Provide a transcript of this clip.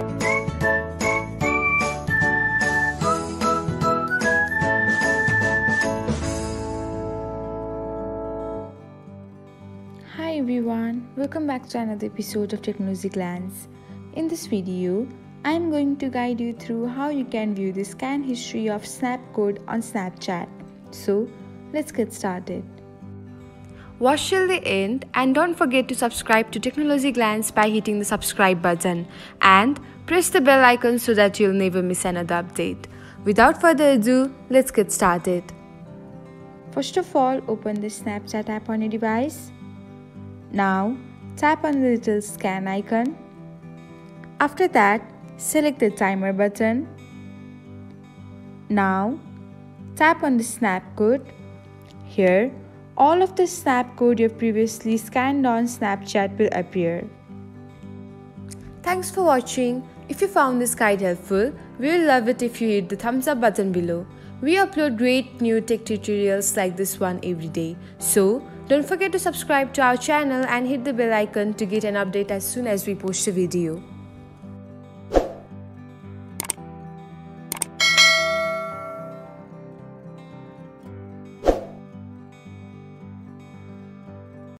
Hi everyone, welcome back to another episode of Technology Glance. In this video, I am going to guide you through how you can view the scan history of Snapcode on Snapchat. So, let's get started. Watch till the end and don't forget to subscribe to Technology Glance by hitting the subscribe button and press the bell icon so that you'll never miss another update. Without further ado, let's get started. First of all, open the Snapchat app on your device. Now, tap on the little scan icon. After that, select the timer button. Now, tap on the snap code. Here, all of the snap code you've previously scanned on Snapchat will appear. Thanks for watching. If you found this guide helpful, we will love it if you hit the thumbs up button below. We upload great new tech tutorials like this one every day. So, don't forget to subscribe to our channel and hit the bell icon to get an update as soon as we post a video.